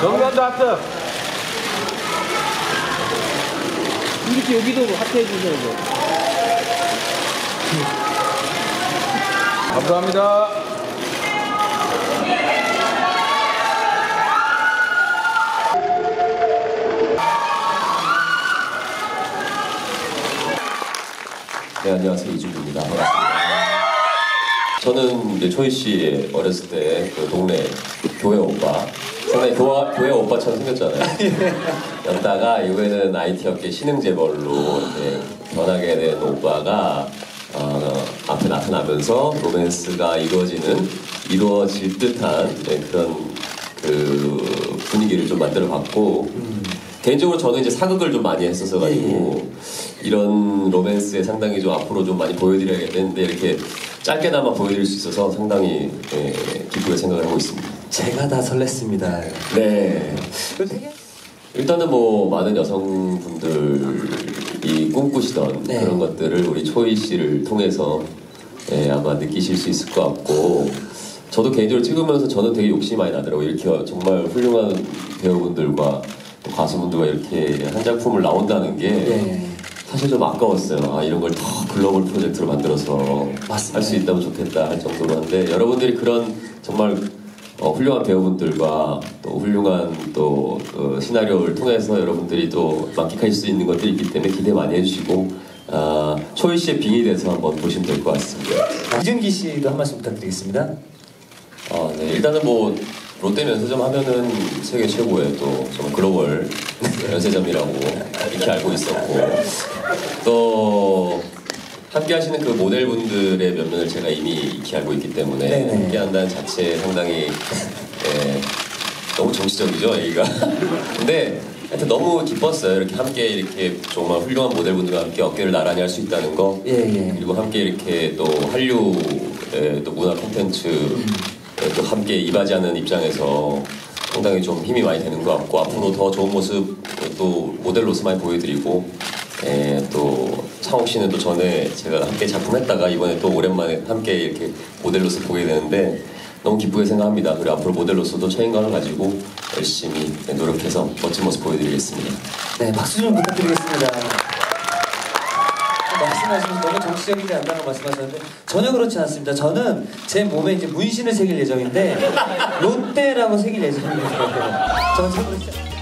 정면도 하트. 이렇게 여기도 하트 해주세요. 이거. 감사합니다. 네, 안녕하세요. 이준규입니다. 반갑습니다. 저는 이제 초이 씨 어렸을 때 그 동네 교회 오빠 상당히 교회, 교회 오빠처럼 생겼잖아요. 였다가 이번에는 IT 업계 신흥 재벌로 이렇게 변하게 된 오빠가 어, 앞에 나타나면서 로맨스가 이루어지는 이루어질 듯한 네, 그런 그 분위기를 좀 만들어 봤고 개인적으로 저는 이제 사극을 좀 많이 했었어 가지고 이런 로맨스에 상당히 좀 앞으로 좀 많이 보여드려야겠는데 이렇게 짧게나마 보여드릴 수 있어서 상당히 예, 기쁘게 생각을 하고 있습니다. 제가 다 설렜습니다. 네. 일단은 뭐 많은 여성분들이 꿈꾸시던 네. 그런 것들을 우리 초이 씨를 통해서 예, 아마 느끼실 수 있을 것 같고 저도 개인적으로 찍으면서 저는 되게 욕심이 많이 나더라고요. 이렇게 정말 훌륭한 배우분들과 또 가수분들과 이렇게 한 작품을 나온다는 게 네. 사실 좀 아까웠어요. 아, 이런 걸 더 글로벌 프로젝트로 만들어서. 할 수 있다면 좋겠다 할 정도로 한데 여러분들이 그런 정말 어, 훌륭한 배우분들과 또 훌륭한 또 그 시나리오를 통해서 여러분들이 또 만끽할 수 있는 것들이 있기 때문에 기대 많이 해주시고 아, 초이 씨의 빙이 돼서 한번 보시면 될 것 같습니다. 이준기 씨도 한 말씀 부탁드리겠습니다. 아, 네. 일단은 뭐 롯데 면세점 하면은 세계 최고의 또좀 글로벌 면세점이라고 익히 알고 있었고 또 함께 하시는 그 모델분들의 면면을 제가 이미 익히 알고 있기 때문에 네네. 함께 한다는 자체에 상당히 예, 너무 정치적이죠 얘기가 근데 하여튼 너무 기뻤어요 이렇게 함께 이렇게 정말 훌륭한 모델분들과 함께 어깨를 나란히 할 수 있다는 거 예, 예. 그리고 함께 이렇게 또 한류의 또 문화 콘텐츠 또 함께 이바지하는 입장에서 상당히 좀 힘이 많이 되는 것 같고 앞으로 더 좋은 모습 또 모델로서 많이 보여드리고 에, 또 창욱 씨는 또 전에 제가 함께 작품했다가 이번에 또 오랜만에 함께 이렇게 모델로서 보게 되는데 너무 기쁘게 생각합니다. 그리고 앞으로 모델로서도 책임감을 가지고 열심히 노력해서 멋진 모습 보여드리겠습니다. 네, 박수 좀 부탁드리겠습니다. 말씀하시면서 너무 정치적이지 않다고 말씀하셨는데 전혀 그렇지 않습니다. 저는 제 몸에 이제 문신을 새길 예정인데 롯데라고 새길 예정입니다. 저는